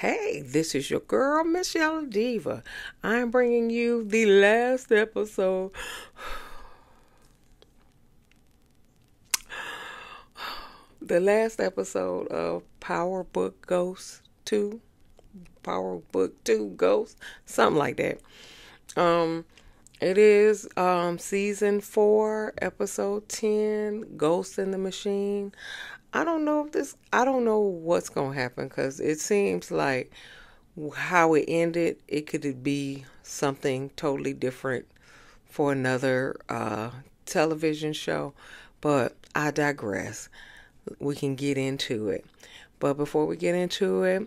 Hey, this is your girl, Michelle Diva. I'm bringing you the last episode. The last episode of Power Book Ghost 2. Power Book 2 Ghost. Something like that. Um, it is um season four, episode ten, Ghost in the Machine. I don't know if this. I don't know what's gonna happen because it seems like how it ended. It could be something totally different for another uh, television show, but I digress. We can get into it. But before we get into it,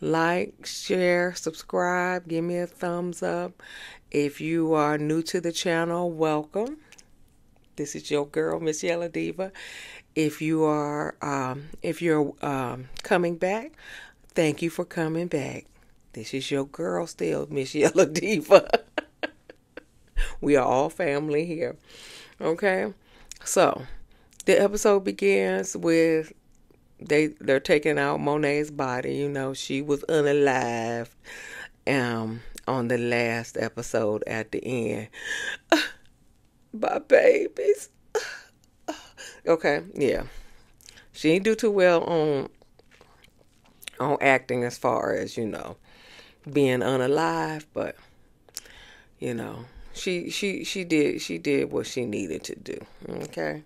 like, share, subscribe, give me a thumbs up. If you are new to the channel, welcome. This is your girl, Miss Yellow Diva. If you are, um, if you're um, coming back, thank you for coming back. This is your girl still, Miss Yellow Diva. we are all family here. Okay, so the episode begins with they they're taking out Monet's body. You know, she was unalive um on the last episode at the end. My babies. okay, yeah. She didn't do too well on on acting as far as, you know, being unalive, but you know, she she she did she did what she needed to do. Okay.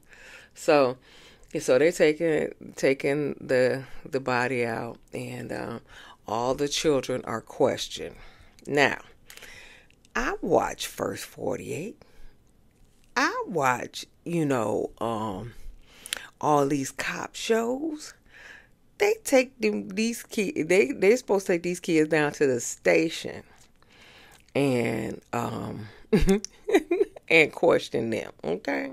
So so they're taking taking the the body out, and um, all the children are questioned. Now, I watch First Forty Eight. I watch, you know, um, all these cop shows. They take them these kids. They they're supposed to take these kids down to the station, and um, and question them. Okay.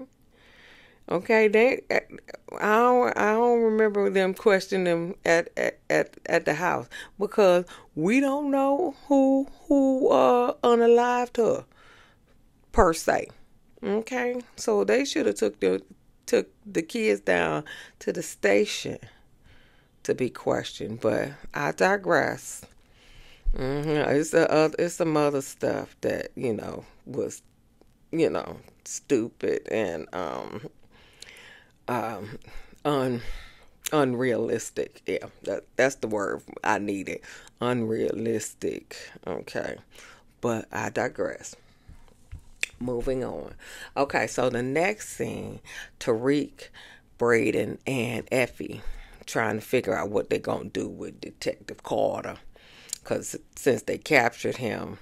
Okay, they I don't I don't remember them questioning them at at at, at the house because we don't know who who uh unalived her per se. Okay, so they should have took the took the kids down to the station to be questioned, but I digress. Mm-hmm. It's the it's some other stuff that you know was you know stupid and um um, un unrealistic. Yeah, that that's the word I needed. Unrealistic. Okay, but I digress. Moving on. Okay, so the next scene, Tariq, Brayden, and Effie trying to figure out what they're gonna do with Detective Carter, because since they captured him,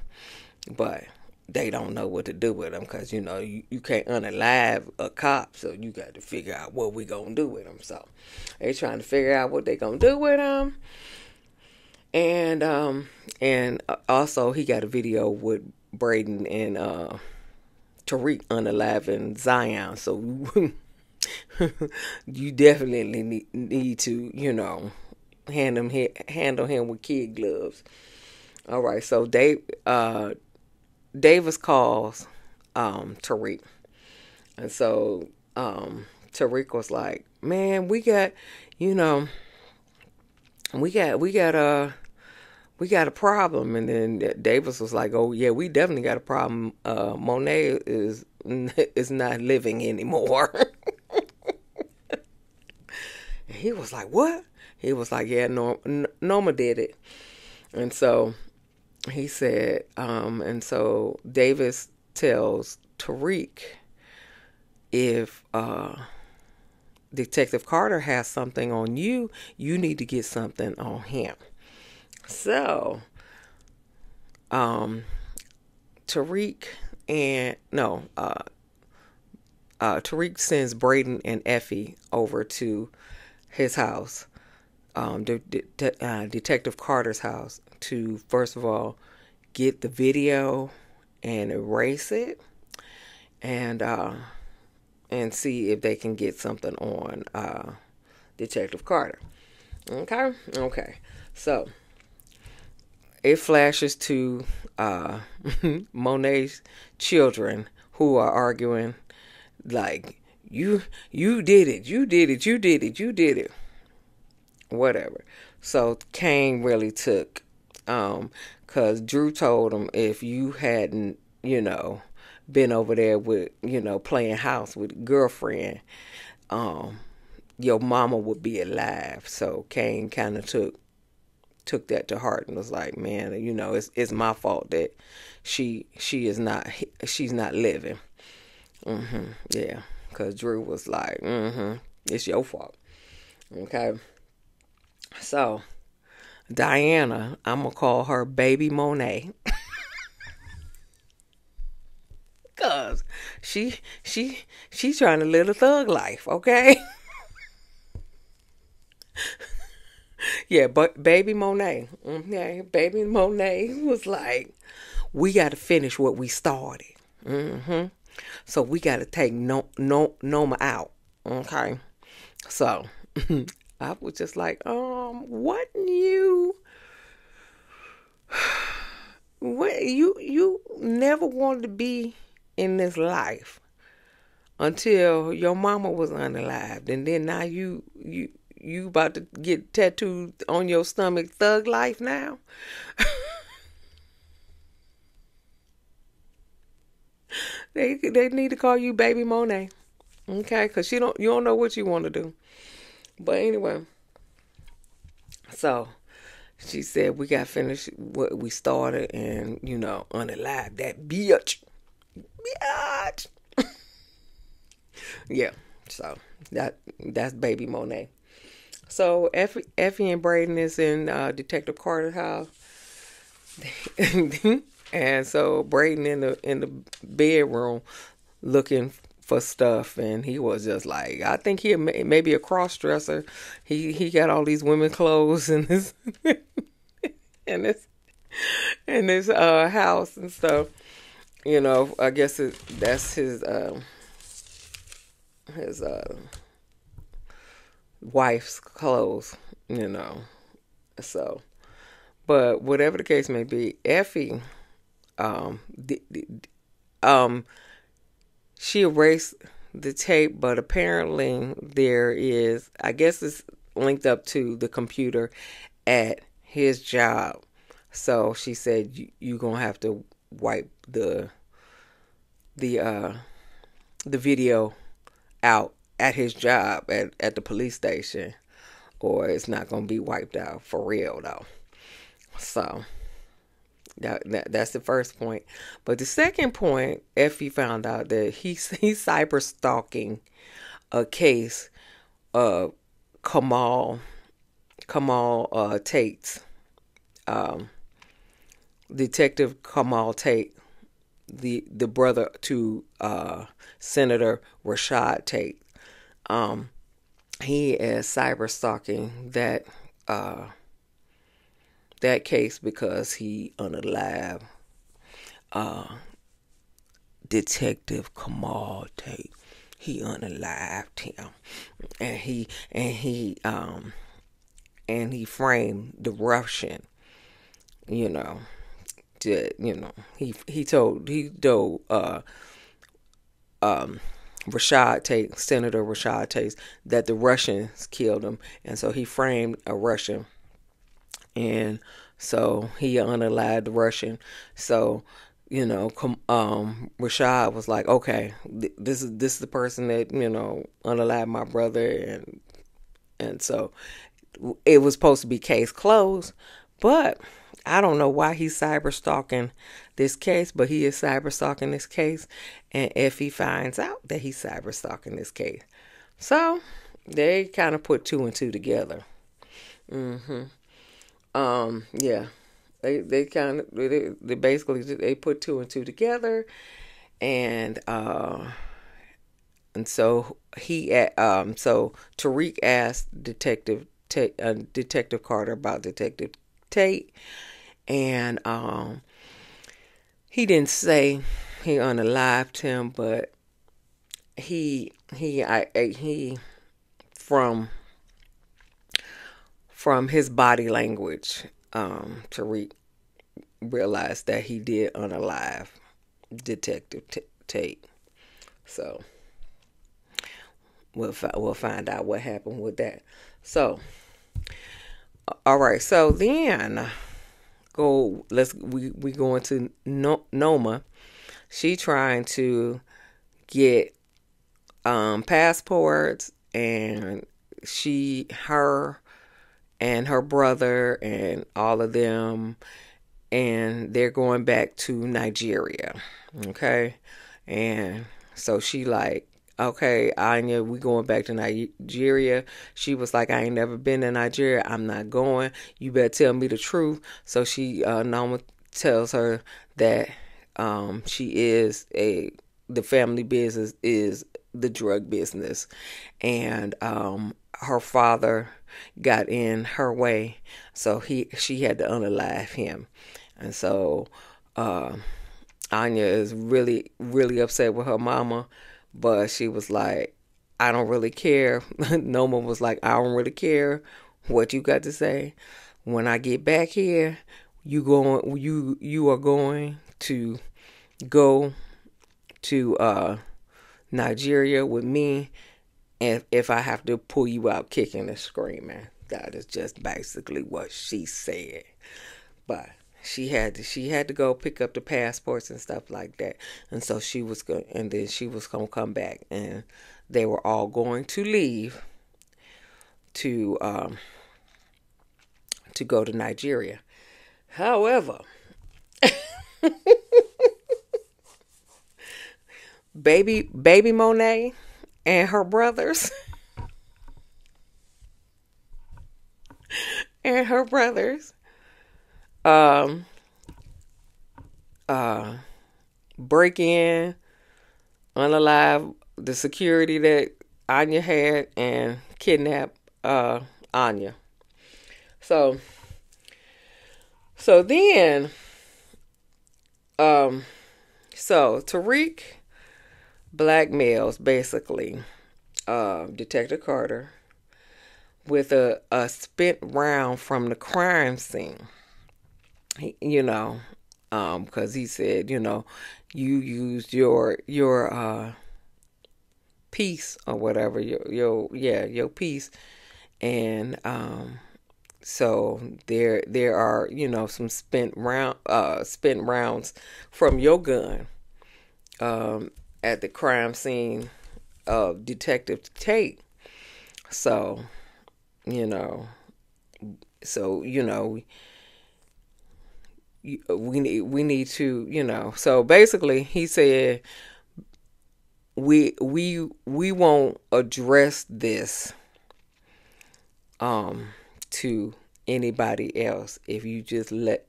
but they don't know what to do with him because you know you, you can't unalive a cop so you got to figure out what we gonna do with him so they trying to figure out what they gonna do with him and um and also he got a video with brayden and uh tariq unaliving zion so you definitely need, need to you know handle him handle him with kid gloves all right so they uh Davis calls um, Tariq. And so um, Tariq was like, man, we got, you know, we got, we got a, we got a problem. And then Davis was like, oh yeah, we definitely got a problem. Uh, Monet is, is not living anymore. and he was like, what? He was like, yeah, Noma, Noma did it. And so he said, um, and so Davis tells Tariq if uh, Detective Carter has something on you, you need to get something on him. So, um, Tariq and no, uh, uh, Tariq sends Brayden and Effie over to his house, um, de- de- uh, Detective Carter's house, to first of all get the video and erase it and uh, and see if they can get something on uh, Detective Carter. Okay, okay. So it flashes to uh, Monet's children who are arguing like you you did it, you did it, you did it, you did it. Whatever. So Cane really took Um, cause Dru told him if you hadn't, you know, been over there with, you know, playing house with girlfriend, um, your mama would be alive. So Cane kind of took took that to heart and was like, man, you know, it's it's my fault that she she is not she's not living. Mhm. Yeah, cuz Dru was like, mhm, it's your fault. Okay. So, Diana, I'm to call her Baby Monet. Cuz she she she's trying to live a thug life, okay? yeah, but baby Monet, okay, baby Monet was like, we got to finish what we started. Mm-hmm. So we got to take no no Noma out, okay? So I was just like, um, what you what you you never wanted to be in this life until your mama was unalived and then now you you you about to get tattooed on your stomach thug life now they they need to call you baby monet okay because you don't you don't know what you want to do but anyway, so she said we got finished what we started and you know unalive that bitch, bitch. yeah, so that that's baby Monet. So Effie, Effie and Brayden is in uh, Detective Carter's house, and so Brayden in the in the bedroom looking for stuff and he was just like I think he may, maybe a cross dresser he he got all these women clothes in this in this in this uh house and stuff. You know I guess it, that's his uh, his uh wife's clothes you know so but whatever the case may be Effie um the, the, um she erased the tape, but apparently there is, I guess it's linked up to the computer at his job. So she said you you gonna have to wipe the the uh the video out at his job at, at the police station or it's not gonna be wiped out for real though. So that, that that's the first point. But the second point, if Effie found out that he's he's cyber stalking a case of Kamal Kamal uh, Tate's um, Detective Kamal Tate, the the brother to uh, Senator Rashad Tate. Um, he is cyber stalking that uh, that case because he unalive uh, Detective Kamal Tate. He unalived him, and he and he um and he framed the Russian. You know, to you know he he told he told uh um Rashad Tate, Senator Rashad Tate, that the Russians killed him, and so he framed a Russian. And so he unalived the Russian. So you know, um, Rashad was like, okay, this is this is the person that you know unalived my brother, and and so it was supposed to be case closed, but I don't know why he's cyber stalking this case, but he is cyber stalking this case, and if he finds out that he's cyber stalking this case, so they kind of put two and two together. Mm-hmm. Um, yeah, they they kind of they, they basically they put two and two together, and uh, and so he um so Tariq asked Detective Tate, uh, Detective Carter about Detective Tate, and um he didn't say he unalived him, but he he I, he from from his body language um, realize that he did unalive Detective T- Tate. So we'll fi- we'll find out what happened with that. So, all right. So then, go. Let's we we going to no, Noma. She trying to get um, passports, and she her and her brother and all of them, and they're going back to Nigeria. Okay, and so she like okay, Anya, we going back to Nigeria. She was like, I ain't never been to Nigeria. I'm not going. You better tell me the truth. So she, uh, Noma tells her that um, she is a, the family business is the drug business. And um, her father got in her way. So he, she had to unalive him. And so, uh, Anya is really, really upset with her mama but she was like, I don't really care. Noma was like, I don't really care what you got to say. When I get back here, you going you you are going to go to uh Nigeria with me and if I have to pull you out kicking and screaming. That is just basically what she said. But she had to she had to go pick up the passports and stuff like that. And so she was going and then she was going to come back. And they were all going to leave to um to go to Nigeria. However baby baby Monet and her brothers and her brothers um, uh, break in, unalive the security that Anya had, and kidnap uh, Anya. So, so then, um, so Tariq blackmails basically uh, Detective Carter with a, a spent round from the crime scene you know, um, because he said, you know, you used your your uh piece or whatever your your yeah your piece, and um, so there there are you know some spent round uh spent rounds from your gun, um, at the crime scene of Detective Tate. So, you know, so you know we need we need to you know. So basically he said we we we won't address this um to anybody else if you just let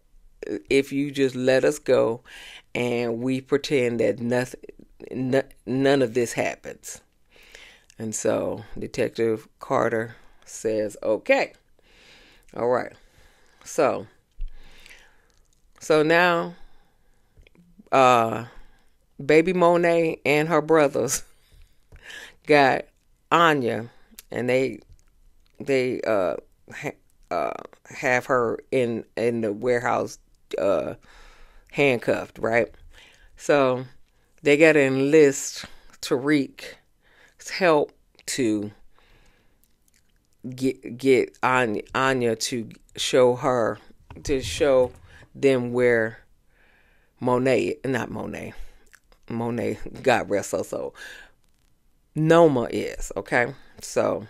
if you just let us go and we pretend that nothing none of this happens. And so detective carter says okay all right. So so now, uh, baby Monet and her brothers got Anya, and they they uh, ha- uh have her in in the warehouse uh handcuffed, right? So they got to enlist Tariq's help to get get Anya, Anya to show her to show them where Monet, not Monet, Monet, God rest her soul, Noma is, okay? So,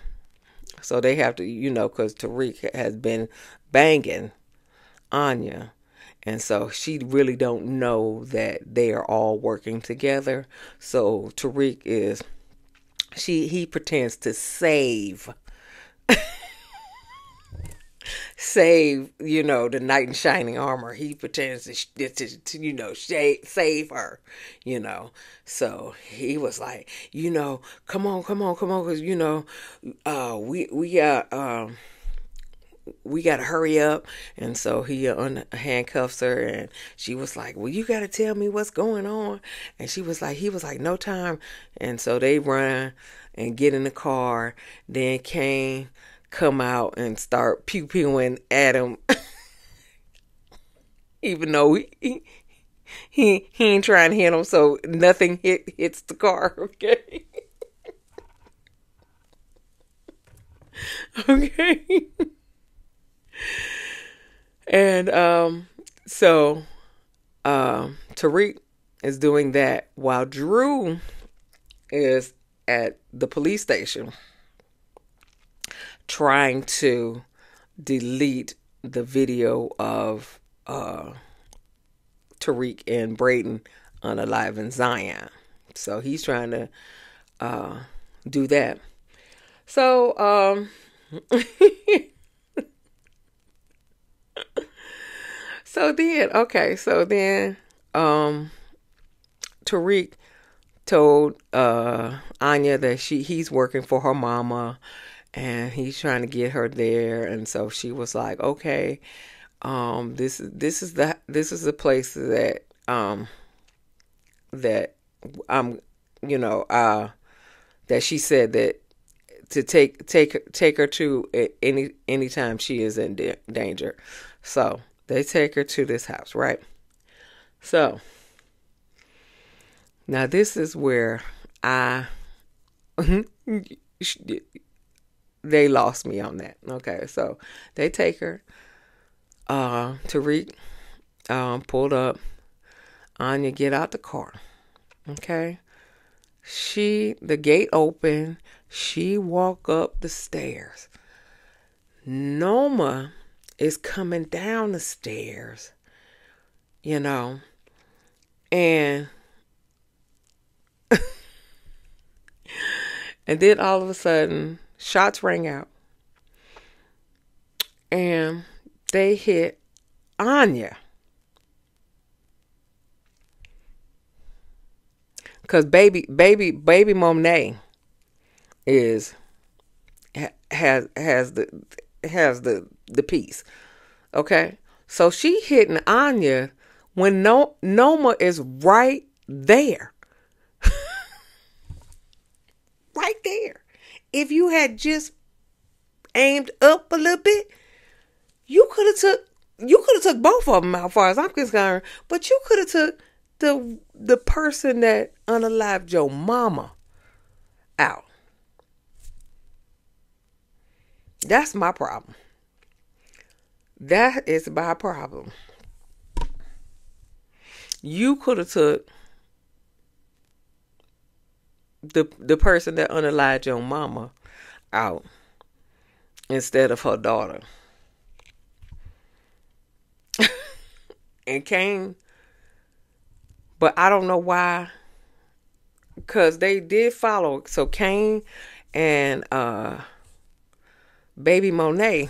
so they have to, you know, because Tariq has been banging Anya. And so she really don't know that they are all working together. So Tariq is she he pretends to save save, you know, the knight in shining armor. He pretends to, to, to you know, save, save her, you know. So he was like, you know, come on, come on, come on, because, you know, uh, we, we got, um, we got to hurry up. And so he un- handcuffs her and she was like, well, you got to tell me what's going on. And she was like, he was like, no time. And so they run and get in the car. Then Cane come out and start pew pewing at him. Even though he, he he ain't trying to hit him, so nothing hit hits the car. Okay. okay. and um, so uh, Tariq is doing that while Dru is at the police station trying to delete the video of uh, Tariq and Brayden in Zion. So he's trying to uh, do that. So, um, so then, okay, so then, um, Tariq told uh Anya that she he's working for her mama and he's trying to get her there and so she was like, "Okay, um this this is the this is the place that um that I'm you know, uh that she said that to take take take her to any anytime she is in da- danger. So they take her to this house, right? So now this is where I they lost me on that. Okay, so they take her. Uh, Tariq um, pulled up. Anya get out the car. Okay, she the gate open. She walk up the stairs. Noma is coming down the stairs, you know, and and then all of a sudden shots rang out and they hit Anya. Cause baby, baby, baby Monet is has has the has the the piece. Okay, so she hitting Anya when no Noma is right there, right there. If you had just aimed up a little bit, you could have took you could have took both of them out, far as I'm concerned. But you could have took the the person that unalived your mama out. That's my problem. That is my problem. You could have took the the person that unalived your mama out instead of her daughter. and Cane, but I don't know why. Cause they did follow. So Cane and uh Baby Monet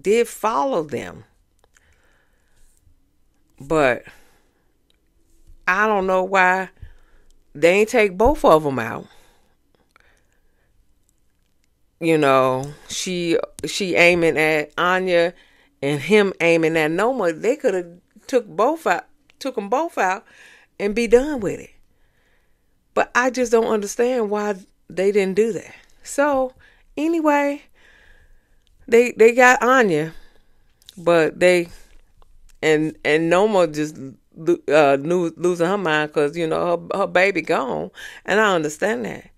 did follow them. But I don't know why they ain't take both of them out. You know, she she aiming at Anya and him aiming at Noma. They could have took both out, took them both out, and be done with it. But I just don't understand why they didn't do that. So anyway, they they got Anya, but they and and Noma just uh, losing her mind because you know her her baby gone, and I understand that.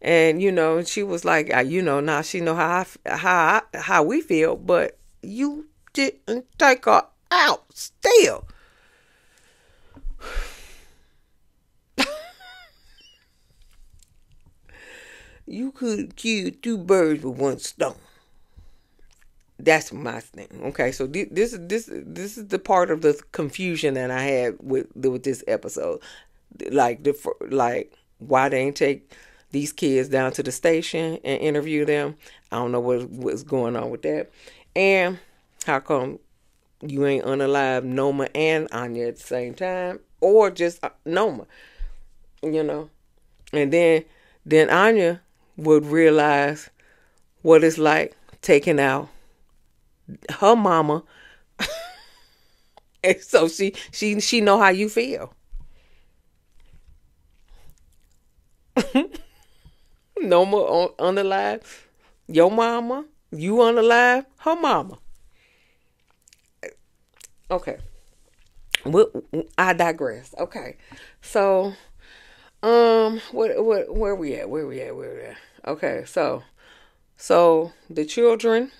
And you know she was like, you know, now she know how I, how I, how we feel, but you didn't take her out still. you could kill two birds with one stone. That's my thing. Okay, so this this this is the part of the confusion that I had with with this episode. Like the like why they ain't take these kids down to the station and interview them. I don't know what what's going on with that. And how come you ain't unalive Noma and Anya at the same time, or just uh, Noma? You know, and then then Anya would realize what it's like taking out her mama. and so she she she know how you feel. no more on, on the live. Your mama, you on the live, her mama. Okay. I digress. Okay. So um what what where we at? Where we at? Where we at? Okay, so so the children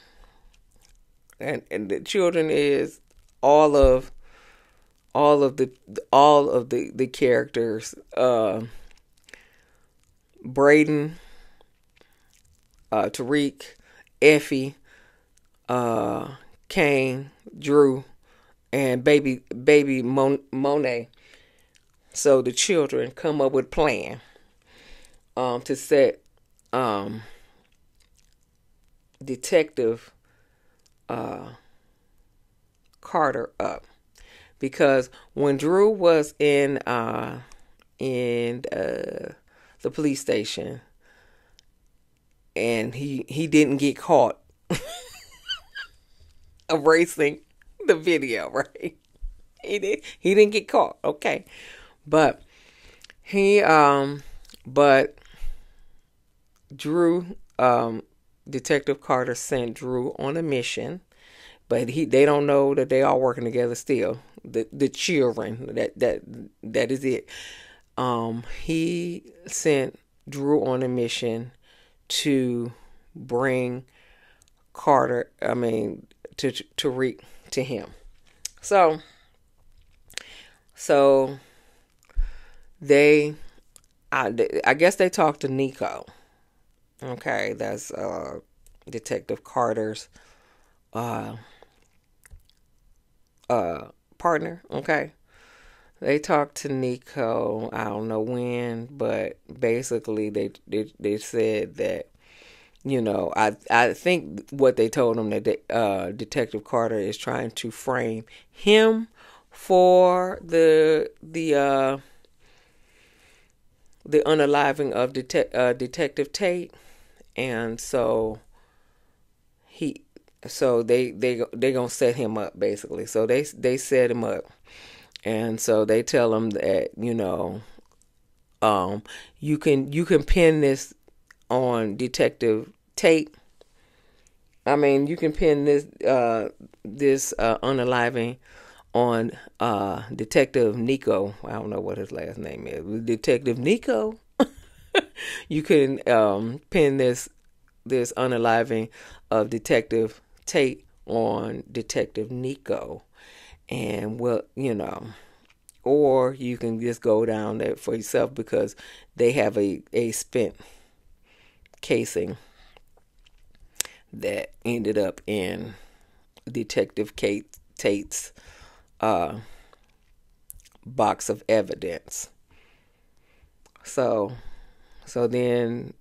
and, and the children is all of all of the all of the the characters uh Brayden uh Tariq Effie uh Cane Dru and baby baby Mon- Monet. So the children come up with plan um to set um detective uh Carter up because when Dru was in uh in uh the police station and he he didn't get caught erasing the video, right? He did he didn't get caught, okay. But he um but Dru um Detective Carter sent Dru on a mission but he they don't know that they are working together still. The the children that that that is it. Um, he sent Dru on a mission to bring Carter. I mean to to reach to him. So so they I, I guess they talked to Nico. Okay, that's uh Detective Carter's uh uh, partner. Okay. They talked to Nico. I don't know when, but basically they they, they said that you know I I think what they told him that uh, Detective Carter is trying to frame him for the the uh, the unaliving of uh, Detective Tate, and so he so they they they gonna set him up basically. So they they set him up, and so they tell him that you know, um, you can you can pin this on Detective Tate. I mean, you can pin this uh this uh unaliving on uh Detective Nico. I don't know what his last name is. Detective Nico. you can um pin this this unaliving of Detective Tate on Detective Nico. And well, you know, or you can just go down there for yourself because they have a, a spent casing that ended up in Detective Kate Tate's uh, box of evidence. So, so then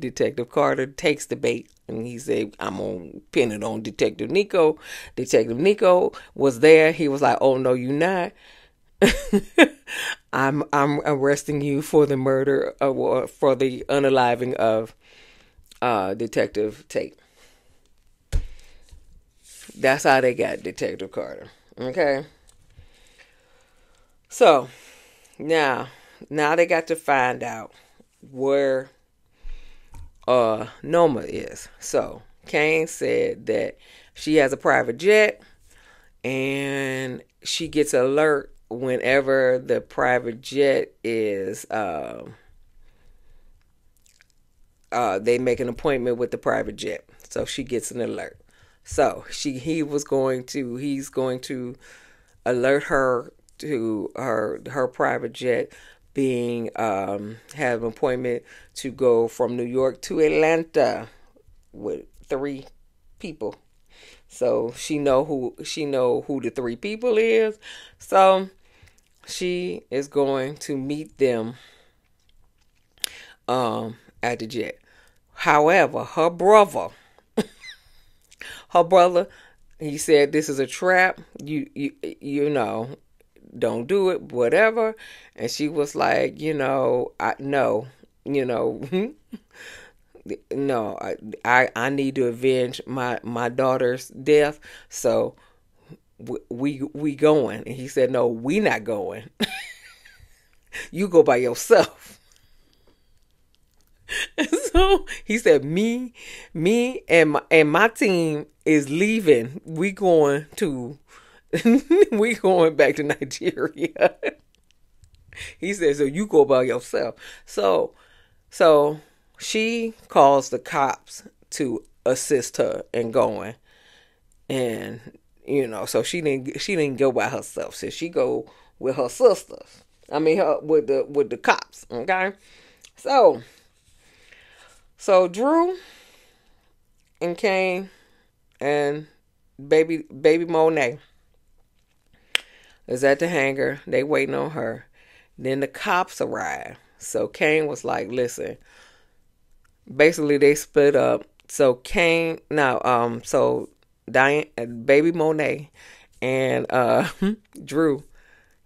Detective Carter takes the bait and he said, I'm gonna pin it on Detective Nico. Detective Nico was there. He was like, Oh no, you not. I'm I'm arresting you for the murder or for the unaliving of uh, Detective Tate. That's how they got Detective Carter. Okay. So now now they got to find out where uh Noma is. So Cane said that she has a private jet and she gets alert whenever the private jet is uh, uh, they make an appointment with the private jet. So she gets an alert. So she he was going to he's going to alert her to her her private jet being um, have an appointment to go from New York to Atlanta with three people. So she know who she know who the three people is. So she is going to meet them um, at the jet. However, her brother, her brother, he said this is a trap. You you you know, don't do it, whatever. And she was like, you know, I no, you know, no, I, I I need to avenge my my daughter's death. So we we going, and he said, no, we not going. you go by yourself. so he said, me, me, and my and my team is leaving. We going to we going back to Nigeria. he said, so you go by yourself. So, so she calls the cops to assist her in going, and you know, so she didn't she didn't go by herself. So she go with her sisters. I mean, her with the with the cops. Okay, so so Dru and Cane and baby baby Monet is at the hangar. They waiting on her. Then the cops arrive. So Cane was like, "Listen." Basically, they split up. So Cane now, um, so Diane, baby Monet, and uh, Dru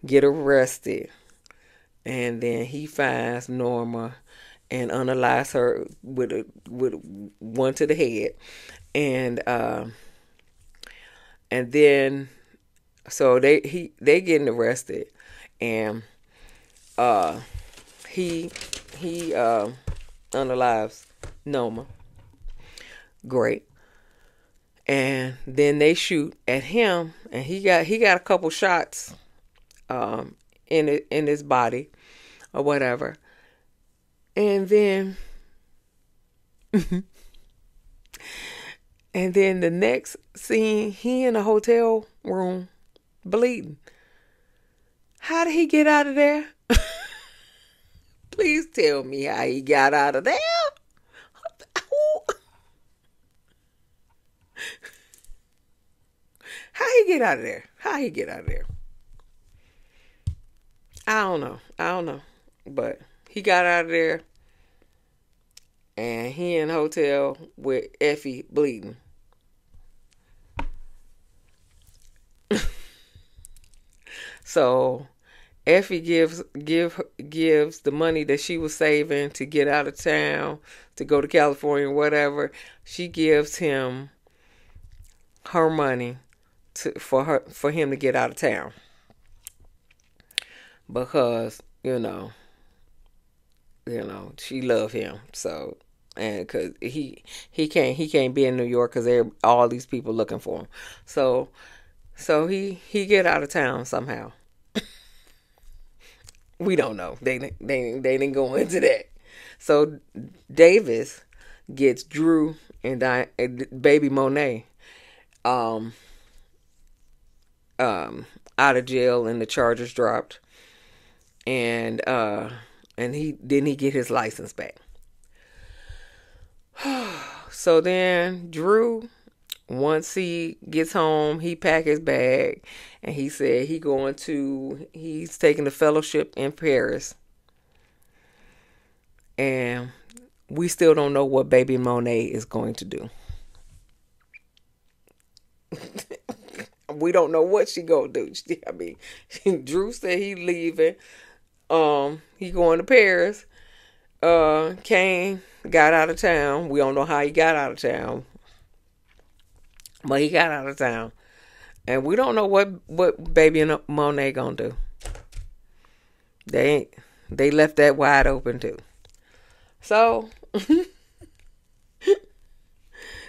get arrested, and then he finds Noma and unalives her with a with one to the head, and uh, and then so they he they getting arrested, and uh, he he uh, unalives Noma. Great. And then they shoot at him, and he got he got a couple shots um, in it in his body or whatever. And then and then the next scene, he in a hotel room bleeding. How did he get out of there? Please tell me how he got out of there. How he get out of there? How he get out of there? I don't know. I don't know. But he got out of there and he in hotel with Effie bleeding. So Effie gives give gives the money that she was saving to get out of town to go to California, whatever. She gives him her money to for her for him to get out of town. Because you know you know she love him. So and because he he can't he can't be in New York because they're all these people looking for him. So so he he get out of town somehow we don't know. They they they didn't go into that. So Davis gets Dru and, baby Monet um um out of jail and the charges dropped and uh and he didn't he get his license back. so then Dru once he gets home, he pack his bag and he said he going to he's taking the fellowship in Paris. And we still don't know what baby Monet is going to do. we don't know what she gonna do. I mean, Dru said he leaving. Um, he going to Paris. Uh, Cane got out of town. We don't know how he got out of town. But he got out of town. And we don't know what, what baby and Monet gonna do. They ain't they left that wide open too. So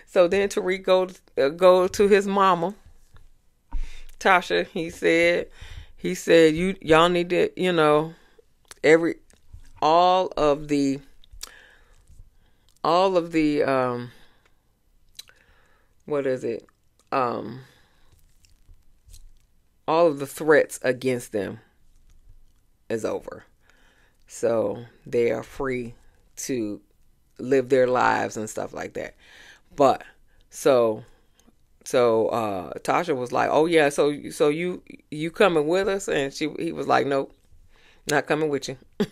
So then Tariq go uh, go to his mama, Tasha. He said, he said you y'all need to you know every all of the all of the um what is it? Um, all of the threats against them is over. So they are free to live their lives and stuff like that. But so so uh Tasha was like, "Oh yeah, so so you you coming with us?" And she he was like, "Nope. Not coming with you."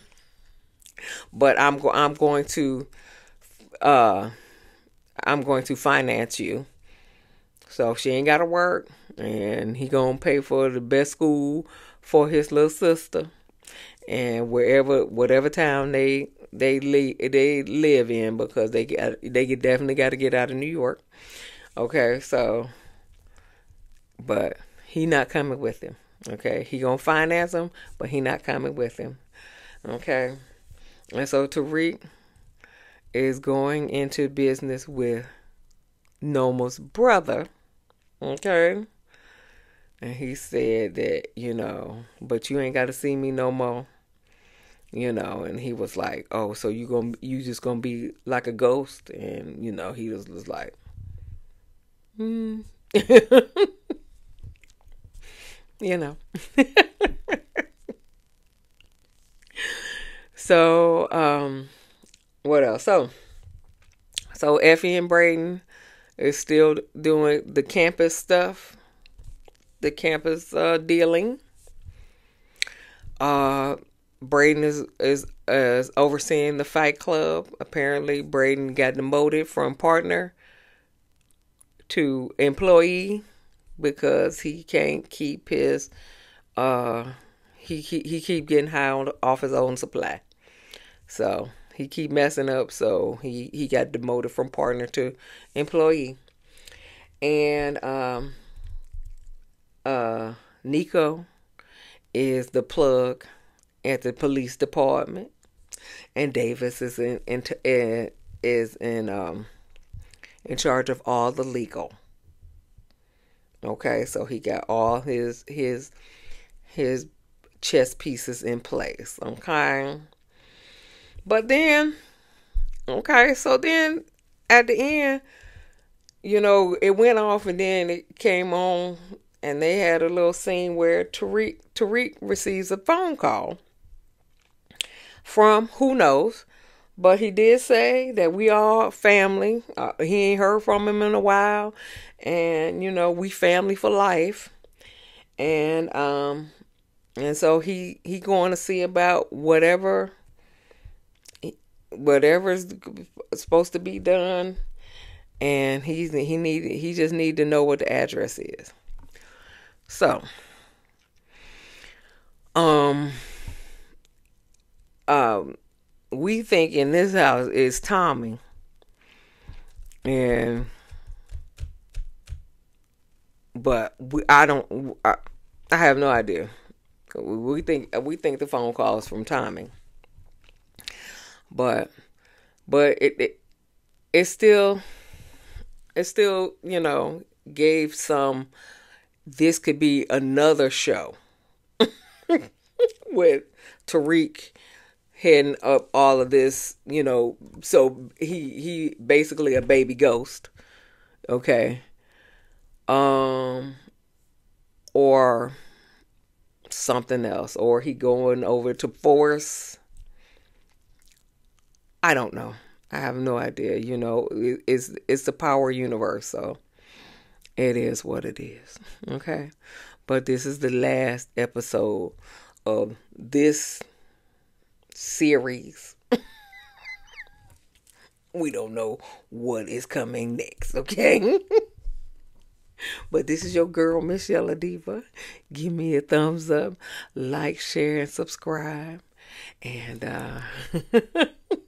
but I'm go- I'm going to uh I'm going to finance you so she ain't got to work, and he gonna pay for the best school for his little sister, and wherever, whatever town they they live they live in because they got they get definitely got to get out of New York. Okay, so, but he not coming with him. Okay, he gonna finance him, but he not coming with him. Okay, and so Tariq is going into business with Noma's brother Okay. And he said that, you know, but you ain't got to see me no more. You know, and he was like, "Oh, so you going to you just going to be like a ghost?" And you know, he was, was like, "Hmm." you know. so, um, what else? So, so Effie and Brayden is still doing the campus stuff, the campus uh, dealing. Uh, Brayden is is is overseeing the Fight Club. Apparently, Brayden got demoted from partner to employee because he can't keep his uh he he, he keep getting high on off his own supply. So he keep messing up, so he he got demoted from partner to employee. And um uh Nico is the plug at the police department, and Davis is in, in, in is in um in charge of all the legal. Okay, so he got all his his his chess pieces in place. Okay. But then okay, so then at the end, you know, it went off and then it came on and they had a little scene where Tariq Tariq receives a phone call from who knows but he did say that we are family. Uh, he ain't heard from him in a while, and you know we family for life. And um, and so he he going to see about whatever whatever's supposed to be done, and he's he need he just need to know what the address is. So, um, um we think in this house is Tommy. And but we, I don't I, I have no idea. We think we think the phone call is from Tommy. But but it, it it still it still, you know, gave some this could be another show with Tariq heading up all of this, you know, so he he basically a baby ghost. Okay. Um or something else or he going over to force I don't know. I have no idea, you know, it's it's the power universe, so it is what it is. Okay? But this is the last episode of this series. we don't know what is coming next, okay? but this is your girl, Michelle Yella Diva. Give me a thumbs up, like, share, and subscribe. And uh,